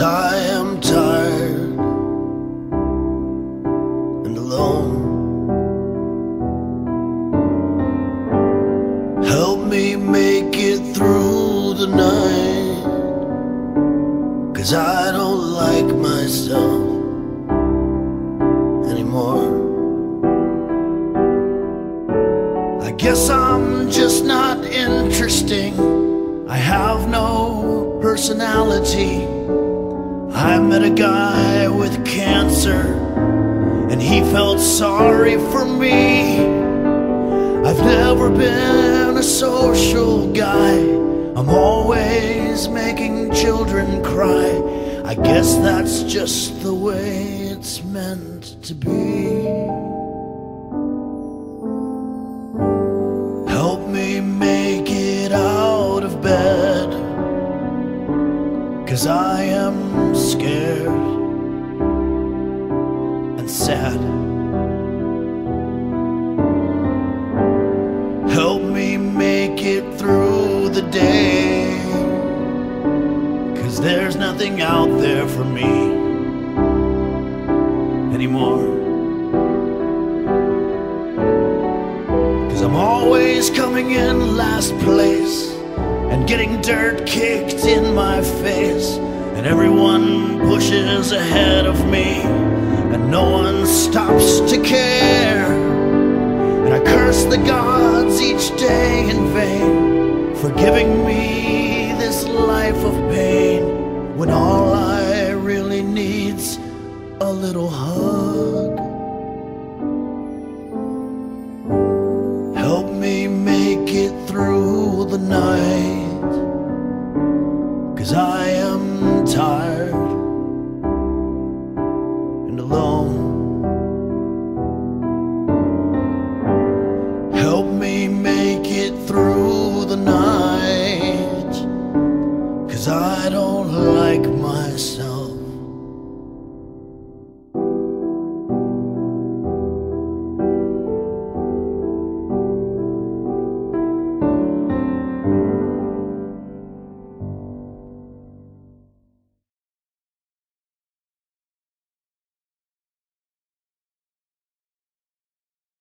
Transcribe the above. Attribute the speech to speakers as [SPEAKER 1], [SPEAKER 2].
[SPEAKER 1] I am tired and alone. Help me make it through the night. Cause I don't like myself anymore. I guess I'm just not interesting. I have no personality. I met a guy with cancer, and he felt sorry for me. I've never been a social guy. I'm always making children cry. I guess that's just the way it's meant to be. Help me make it out of bed. Cause I am sad. Help me make it through the day. Cause there's nothing out there for me anymore. Cause I'm always coming in last place and getting dirt kicked in my face. And everyone pushes ahead of me, stops to care. And I curse the gods each day in vain for giving me this life of pain when all I really need's a little hug. Help me make it through the night. Cause I am tired and alone. Cause I don't like